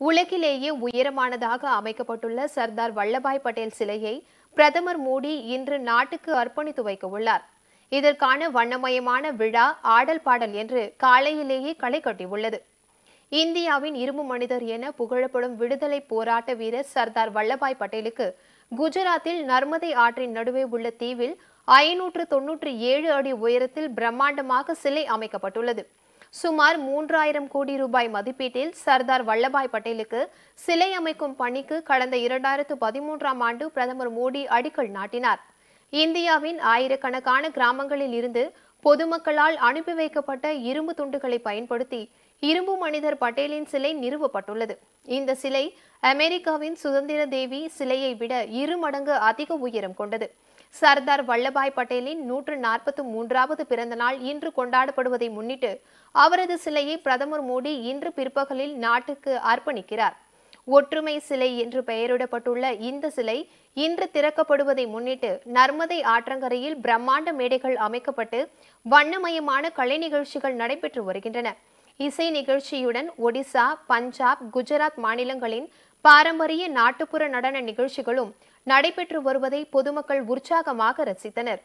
உலகிலேயே உயரமானதாக அமைக்கப்பட்டுள்ள சர்தார் வல்லபாய் பட்டேல் சிலையை பிரதமர் மோடி இன்று நாட்டுக்கு அர்ப்பணித்து வைக்க உள்ளார். இதற்கான வண்ணமயமான விழா ஆடல் பாடல் என்று காலையிலேயே களை கட்டியுள்ளது. இந்தியாவின் இரும்பு மனிதர் என புகழப்படும் விடுதலை போராட்ட வீரர் சர்தார் வல்லபாய் பட்டேலுக்கு குஜராத்தில் நர்மதை ஆற்றின் நடுவே உள்ள தீவில் ஐநூற்று தொன்னூற்றி ஏழு அடி உயரத்தில் பிரம்மாண்டமாக சிலை அமைக்கப்பட்டுள்ளது. சுமார் மூன்றாயிரம் கோடி ரூபாய் மதிப்பீட்டில் சர்தார் வல்லபாய் பட்டேலுக்கு சிலை அமைக்கும் பணிக்கு கடந்த இரண்டாயிரத்து பதிமூன்றாம் ஆண்டு பிரதமர் மோடி அடிக்கல் நாட்டினார். இந்தியாவின் ஆயிரக்கணக்கான கிராமங்களில் இருந்து பொதுமக்களால் அனுப்பி வைக்கப்பட்ட இரும்பு துண்டுகளை பயன்படுத்தி இரும்பு மனிதர் பட்டேலின் சிலை நிறுவப்பட்டுள்ளது. இந்த சிலை அமெரிக்காவின் சுதந்திர தேவி சிலையை விட இரு மடங்கு அதிக உயரம் கொண்டது. சர்தார் வல்லபாய் பட்டேலின் நூற்று நாற்பத்தி மூன்றாவது பிறந்த நாள் இன்று கொண்டாடப்படுவதை முன்னிட்டு அவரது சிலையை பிரதமர் மோடி இன்று பிற்பகலில் நாட்டுக்கு அர்ப்பணிக்கிறார். ஒற்றுமை சிலை என்று பெயரிடப்பட்டுள்ள இந்த சிலை இன்று திறக்கப்படுவதை முன்னிட்டு நர்மதை ஆற்றங்கரையில் பிரம்மாண்ட மேடைகள் அமைக்கப்பட்டு வண்ணமயமான கலை நிகழ்ச்சிகள் நடைபெற்று வருகின்றன. இசை நிகழ்ச்சியுடன் ஒடிசா பஞ்சாப் குஜராத் மாநிலங்களின் பாரம்பரிய நாட்டுப்புற நடன நிகழ்ச்சிகளும் நடைபெற்று வருவதை பொதுமக்கள் உற்சாகமாக ரசித்தனர்.